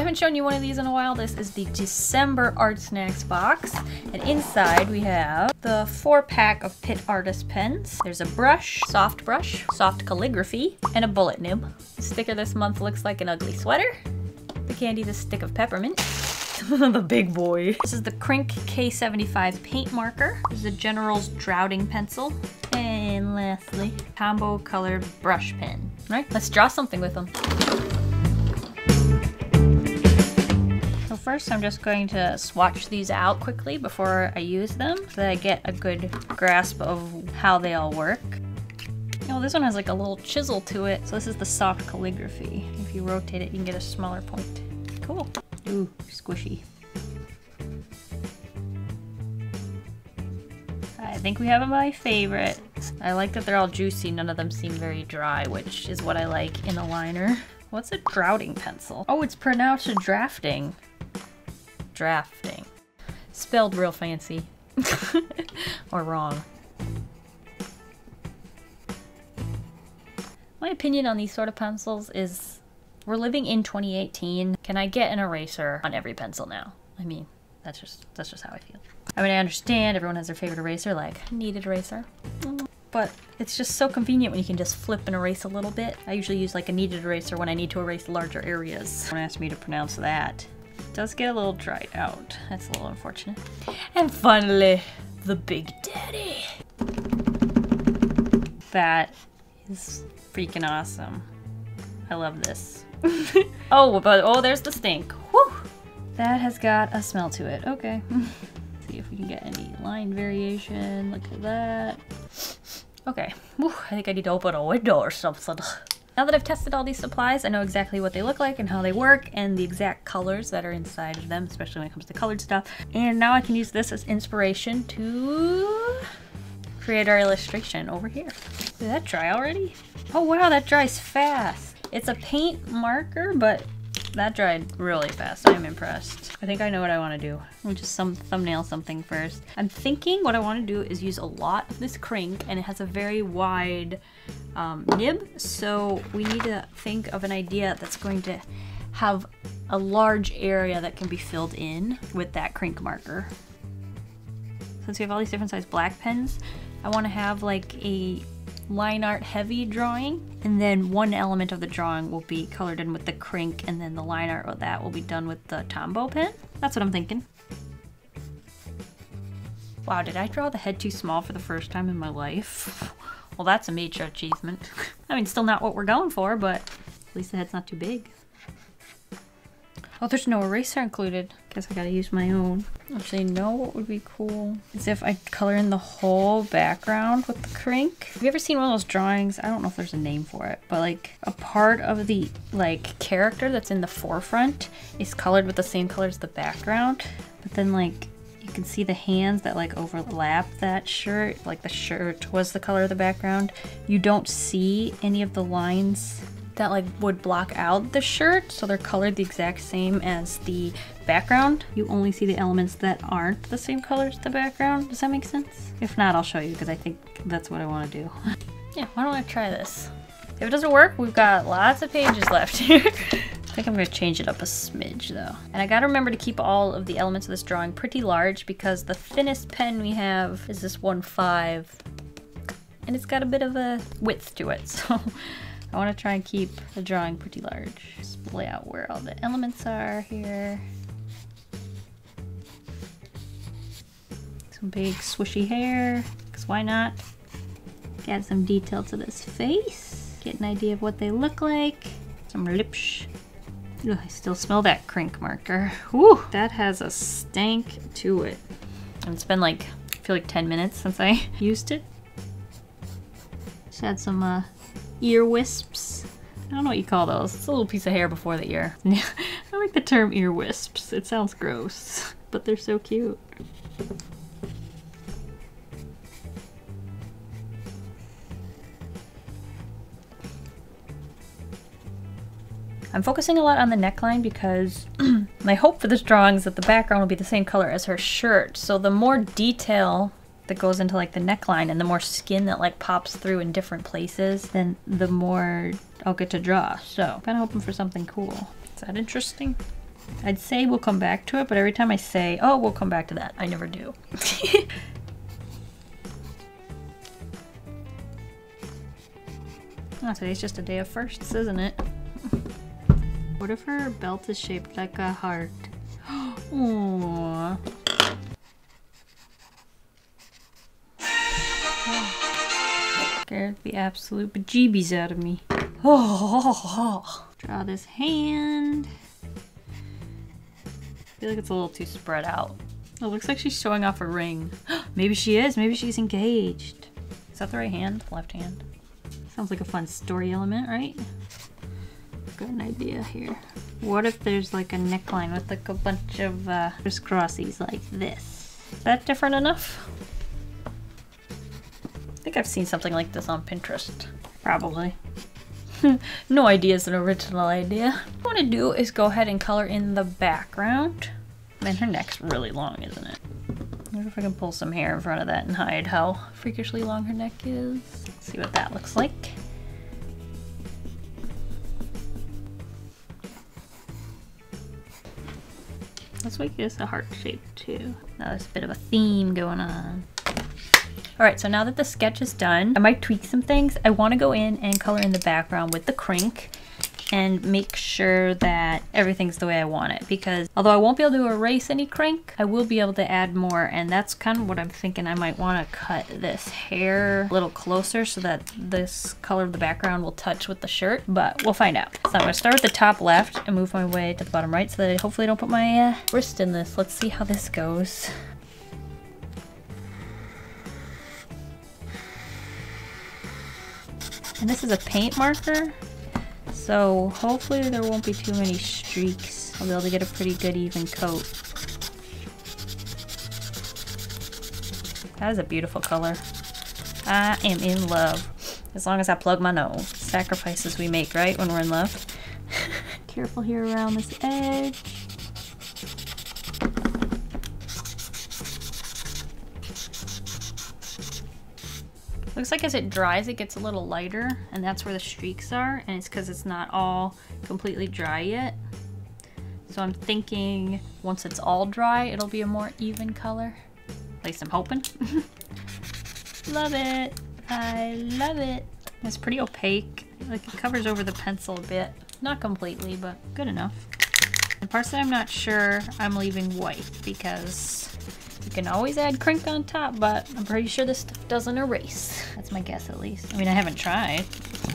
haven't shown you one of these in a while. This is the December Art Snacks box. And inside we have the four pack of Pitt Artist pens. There's a brush, soft brush, soft calligraphy, and a bullet nib. Sticker this month looks like an ugly sweater. The candy's a stick of peppermint. the big boy. This is the Krink K75 paint marker. This is the General's Drowning pencil. And lastly, Tombow color brush pen. All right, let's draw something with them. First I'm just going to swatch these out quickly before I use them so that I get a good grasp of how they all work. Oh, this one has like a little chisel to it. So this is the soft calligraphy. If you rotate it, you can get a smaller point. Cool. Ooh, squishy. I think we have my favorite. I like that they're all juicy. None of them seem very dry, which is what I like in a liner. What's a drowning pencil? Oh, it's pronounced drafting. Drafting. Spelled real fancy. or wrong. My opinion on these sort of pencils is we're living in 2018. Can I get an eraser on every pencil now? I mean, that's just that's just how I feel. I mean, I understand everyone has their favorite eraser, like kneaded eraser. But it's just so convenient when you can just flip and erase a little bit. I usually use like a kneaded eraser when I need to erase larger areas. Don't ask me to pronounce that. Does get a little dried out. That's a little unfortunate. And finally, the Big Daddy. That is freaking awesome. I love this. oh, but oh, there's the stink. Whew. That has got a smell to it. Okay. See if we can get any line variation. Look at that. Okay. Whew, I think I need to open a window or something. Now that I've tested all these supplies, I know exactly what they look like and how they work and the exact colors that are inside of them, especially when it comes to colored stuff. And now I can use this as inspiration to create our illustration over here. Did that dry already? Oh wow, that dries fast. It's a paint marker, but that dried really fast. I'm impressed. I think I know what I want to do. I'll just some thumbnail something first. I'm thinking what I want to do is use a lot of this Krink and it has a very wide um, nib. So we need to think of an idea that's going to have a large area that can be filled in with that Krink marker. Since we have all these different size black pens, I want to have like a line art heavy drawing and then one element of the drawing will be colored in with the Krink and then the line art of that will be done with the Tombow pen. That's what I'm thinking. Wow, did I draw the head too small for the first time in my life? Well, that's a major achievement. I mean, still not what we're going for, but at least the head's not too big. Oh, there's no eraser included. Guess I gotta use my own. Actually, no, what would be cool is if I color in the whole background with the Krink. Have you ever seen one of those drawings? I don't know if there's a name for it, but like a part of the like character that's in the forefront is colored with the same color as the background. But then like you can see the hands that like overlap that shirt, like the shirt was the color of the background. You don't see any of the lines that like would block out the shirt so they're colored the exact same as the background. You only see the elements that aren't the same color as the background. Does that make sense? If not, I'll show you because I think that's what I want to do. yeah, why don't I try this? If it doesn't work, we've got lots of pages left here. I think I'm to change it up a smidge though. And I got to remember to keep all of the elements of this drawing pretty large because the thinnest pen we have is this 1.5 and it's got a bit of a width to it. So I want to try and keep the drawing pretty large. Just lay out where all the elements are here. Some big swishy hair, because why not? Add some detail to this face. Get an idea of what they look like. Some lips. Ooh, I still smell that Krink marker. Whew, that has a stank to it. And it's been like, I feel like 10 minutes since I used it. Just add some uh, ear wisps. I don't know what you call those. It's a little piece of hair before the ear. I like the term ear wisps. It sounds gross, but they're so cute. I'm focusing a lot on the neckline because my hope for this drawing is that the background will be the same color as her shirt. So the more detail that goes into like the neckline and the more skin that like pops through in different places, then the more I'll get to draw. So I'm kind of hoping for something cool. Is that interesting? I'd say we'll come back to it, but every time I say, oh, we'll come back to that, I never do. oh, today's just a day of firsts, isn't it? What if her belt is shaped like a heart? Aww. Scared the absolute bejeebies out of me. Oh, draw this hand. I feel like it's a little too spread out. It looks like she's showing off a ring. Maybe she is. Maybe she's engaged. Is that the right hand? Left hand. Sounds like a fun story element, right? Got an idea here. What if there's like a neckline with like a bunch of uh, crisscrossies like this? Is that different enough? I think I've seen something like this on Pinterest. Probably. no idea is an original idea. What I want to do is go ahead and color in the background. Man, her neck's really long, isn't it? I wonder if I can pull some hair in front of that and hide how freakishly long her neck is. Let's see what that looks like. Let's make this a heart shape too. Now there's a bit of a theme going on. All right, so now that the sketch is done, I might tweak some things. I wanna go in and color in the background with the Krink and make sure that everything's the way I want it because although I won't be able to erase any crank, I will be able to add more and that's kind of what I'm thinking. I might want to cut this hair a little closer so that this color of the background will touch with the shirt, but we'll find out. So I'm going to start with the top left and move my way to the bottom right so that I hopefully don't put my uh, wrist in this. Let's see how this goes. And this is a paint marker. So hopefully there won't be too many streaks. I'll be able to get a pretty good even coat. That is a beautiful color. I am in love. As long as I plug my nose. Sacrifices we make, right? When we're in love. Careful here around this edge. Looks like as it dries, it gets a little lighter, and that's where the streaks are, and it's because it's not all completely dry yet. So I'm thinking once it's all dry, it'll be a more even color. At least I'm hoping. love it. I love it. It's pretty opaque. Like it covers over the pencil a bit. Not completely, but good enough. The parts that I'm not sure, I'm leaving white because you can always add Krink on top, but I'm pretty sure this stuff doesn't erase. That's my guess at least. I mean, I haven't tried.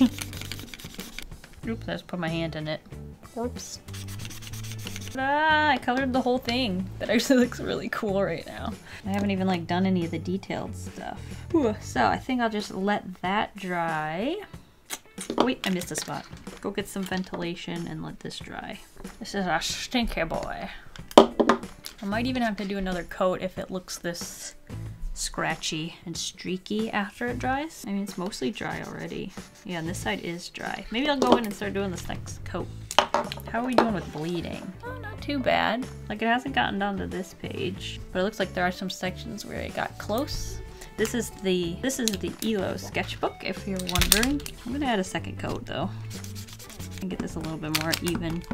Oops, I just put my hand in it. Oops. Ah, I colored the whole thing. That actually looks really cool right now. I haven't even like done any of the detailed stuff. Whew. So I think I'll just let that dry. Oh, wait, I missed a spot. Go get some ventilation and let this dry. This is a stinky boy. I might even have to do another coat if it looks this scratchy and streaky after it dries. I mean, it's mostly dry already. Yeah, and this side is dry. Maybe I'll go in and start doing this next coat. How are we doing with bleeding? Oh, not too bad. Like, it hasn't gotten down to this page, but it looks like there are some sections where it got close. This is the this is the ELO sketchbook, if you're wondering. I'm gonna add a second coat, though. And get this a little bit more even.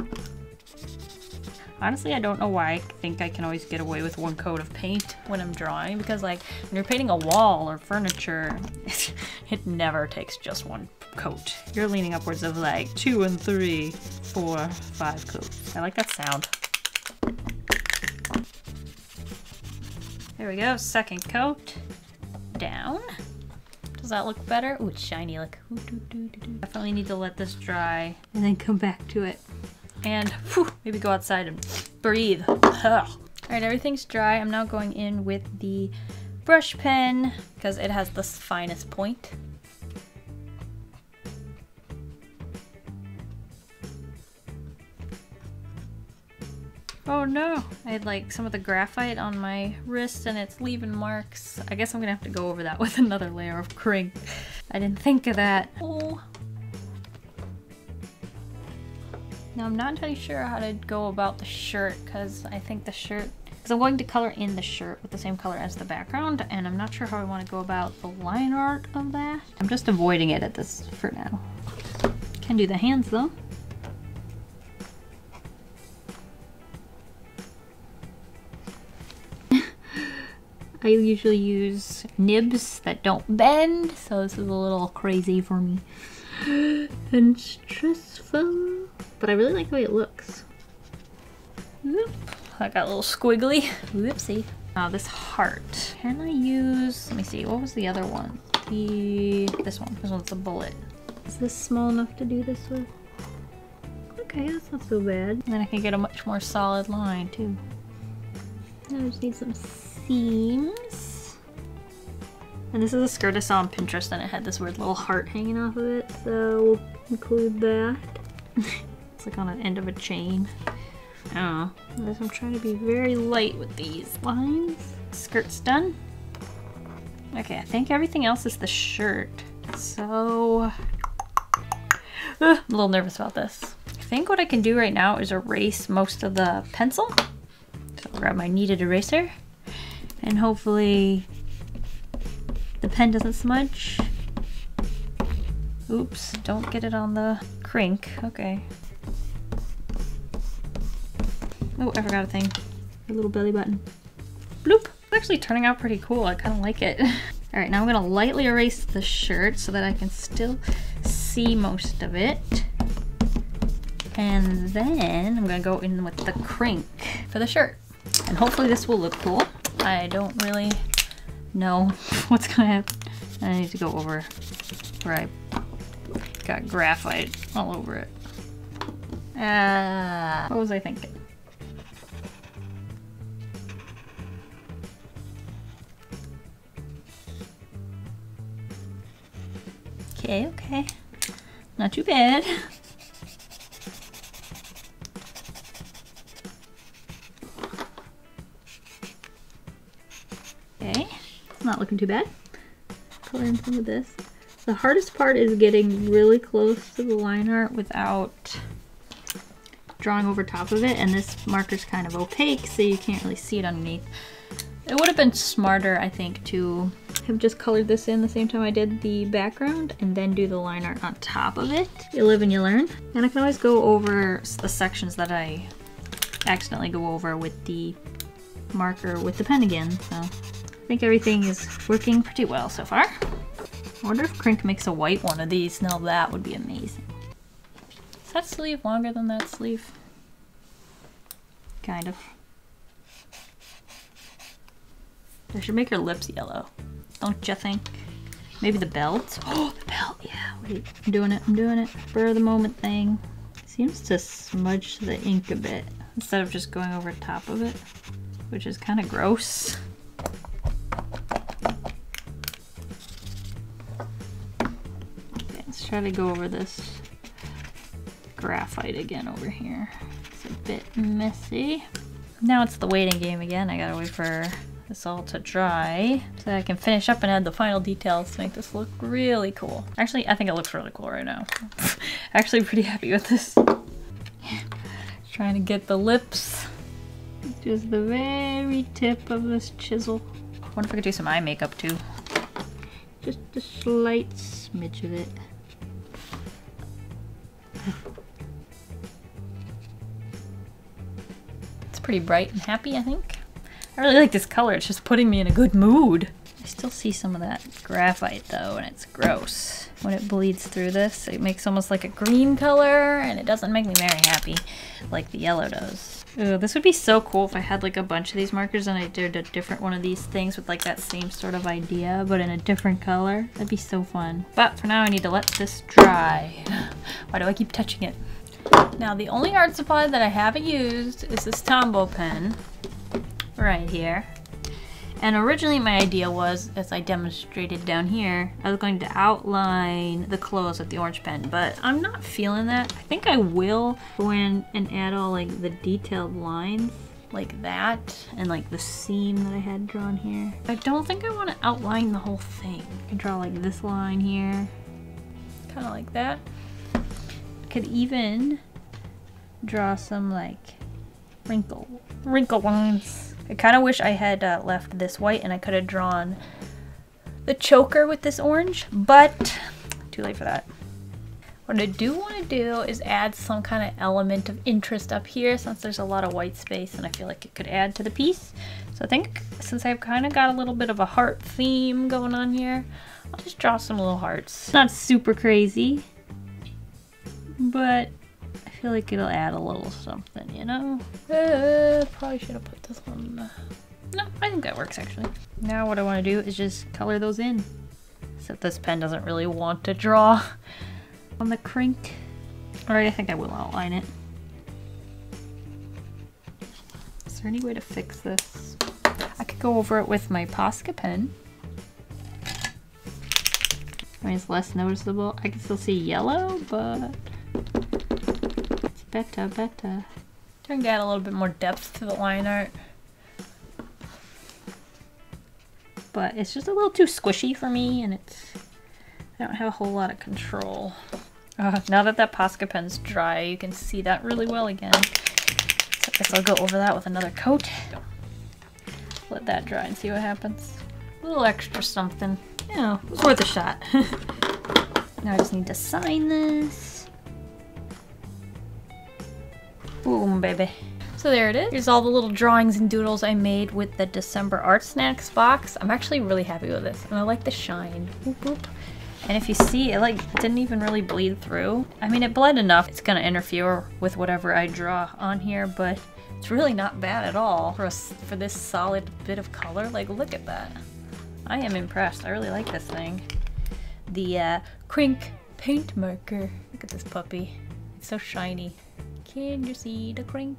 Honestly, I don't know why I think I can always get away with one coat of paint when I'm drawing because like when you're painting a wall or furniture, it never takes just one coat. You're leaning upwards of like two and three, four, five coats. I like that sound. There we go, second coat. Down. Does that look better? Oh, it's shiny, like. Definitely need to let this dry and then come back to it and whew, maybe go outside and breathe. Ugh. All right, everything's dry. I'm now going in with the brush pen because it has the finest point. Oh no, I had like some of the graphite on my wrist and it's leaving marks. I guess I'm gonna have to go over that with another layer of Krink. I didn't think of that. Oh, Now I'm not entirely sure how to go about the shirt because I think the shirt, because I'm going to color in the shirt with the same color as the background and I'm not sure how I want to go about the line art of that. I'm just avoiding it at this for now. Can do the hands though. I usually use nibs that don't bend, so this is a little crazy for me. and stressful but I really like the way it looks. Whoop. I got a little squiggly. Whoopsie. Now this heart. Can I use, let me see, what was the other one? The, this one, this one's a bullet. Is this small enough to do this with? Okay, that's not so bad. And then I can get a much more solid line too. I just need some seams. And this is a skirt I saw on Pinterest and it had this weird little heart hanging off of it, so we'll include that. it's like on an end of a chain. Know. I'm trying to be very light with these lines. Skirt's done. Okay, I think everything else is the shirt. So, uh, I'm a little nervous about this. I think what I can do right now is erase most of the pencil. So I'll grab my kneaded eraser and hopefully the pen doesn't smudge. Oops, don't get it on the Krink. Okay. Oh, I forgot a thing. A little belly button. Bloop! It's actually turning out pretty cool. I kind of like it. All right, now I'm gonna lightly erase the shirt so that I can still see most of it. And then I'm gonna go in with the Krink for the shirt. And hopefully this will look cool. I don't really know what's gonna happen. I need to go over where I got graphite all over it. Ah, uh, what was I thinking? Okay, okay. Not too bad. Okay, it's not looking too bad. Color in some of this. The hardest part is getting really close to the line art without drawing over top of it, and this marker's kind of opaque, so you can't really see it underneath. It would have been smarter, I think, to have just colored this in the same time I did the background and then do the line art on top of it. You live and you learn. And I can always go over the sections that I accidentally go over with the marker with the pen again. So I think everything is working pretty well so far. I wonder if Krink makes a white one of these. Now that would be amazing. Is that sleeve longer than that sleeve? Kind of. I should make her lips yellow don't you think? Maybe the belt? Oh, the belt, yeah. Wait, I'm doing it, I'm doing it. For the moment thing. Seems to smudge the ink a bit instead of just going over top of it, which is kind of gross. Okay, let's try to go over this graphite again over here. It's a bit messy. Now it's the waiting game again. I gotta wait for this all to dry so that I can finish up and add the final details to make this look really cool. Actually, I think it looks really cool right now. Actually pretty happy with this. Trying to get the lips. Just the very tip of this chisel. I wonder if I could do some eye makeup too. Just a slight smidge of it. It's pretty bright and happy, I think. I really like this color. It's just putting me in a good mood. I still see some of that graphite though, and it's gross. When it bleeds through this, it makes almost like a green color, and it doesn't make me very happy like the yellow does. Ooh, this would be so cool if I had like a bunch of these markers and I did a different one of these things with like that same sort of idea, but in a different color. That'd be so fun. But for now, I need to let this dry. Why do I keep touching it? Now, the only art supply that I haven't used is this Tombow pen right here. And originally my idea was, as I demonstrated down here, I was going to outline the clothes with the orange pen, but I'm not feeling that. I think I will go in and add all like the detailed lines like that and like the seam that I had drawn here. I don't think I want to outline the whole thing. I can draw like this line here, kind of like that. Could even draw some like wrinkle, wrinkle lines I kind of wish I had uh, left this white and I could have drawn the choker with this orange, but too late for that. What I do want to do is add some kind of element of interest up here since there's a lot of white space and I feel like it could add to the piece. So I think since I've kind of got a little bit of a heart theme going on here, I'll just draw some little hearts. Not super crazy, but feel like it'll add a little something, you know? Uh, probably should have put this one. No, I think that works actually. Now what I want to do is just color those in. Except this pen doesn't really want to draw on the Krink. Alright, I think I will outline it. Is there any way to fix this? I could go over it with my Posca pen. I mean, it's less noticeable. I can still see yellow, but better, better. Trying to add a little bit more depth to the line art. But it's just a little too squishy for me, and it's I don't have a whole lot of control. Uh, now that that Posca pen's dry, you can see that really well again. So I guess I'll go over that with another coat. Let that dry and see what happens. A little extra something. You know, worth a shot. now I just need to sign this. Boom, baby. So there it is. Here's all the little drawings and doodles I made with the December Art Snacks box. I'm actually really happy with this, and I like the shine. Boop, boop. And if you see, it like didn't even really bleed through. I mean, it bled enough. It's gonna interfere with whatever I draw on here, but it's really not bad at all for, a, for this solid bit of color. Like, look at that. I am impressed. I really like this thing. The uh, Krink paint marker. Look at this puppy. It's so shiny. Can you see the Krink?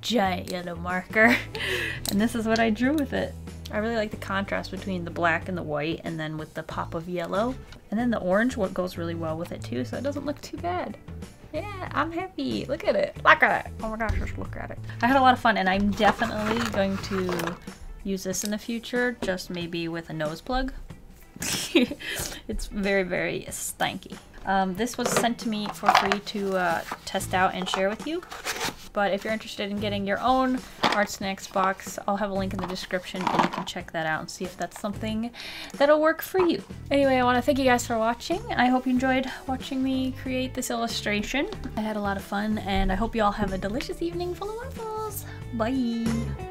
Giant yellow marker. and this is what I drew with it. I really like the contrast between the black and the white and then with the pop of yellow. And then the orange what goes really well with it too, so it doesn't look too bad. Yeah, I'm happy. Look at it. Look at it. Oh my gosh, just look at it. I had a lot of fun and I'm definitely going to use this in the future, just maybe with a nose plug. it's very, very stanky. Um, this was sent to me for free to uh, test out and share with you. But if you're interested in getting your own Art Snacks box, I'll have a link in the description and you can check that out and see if that's something that'll work for you. Anyway, I want to thank you guys for watching. I hope you enjoyed watching me create this illustration. I had a lot of fun and I hope you all have a delicious evening full of waffles. Bye!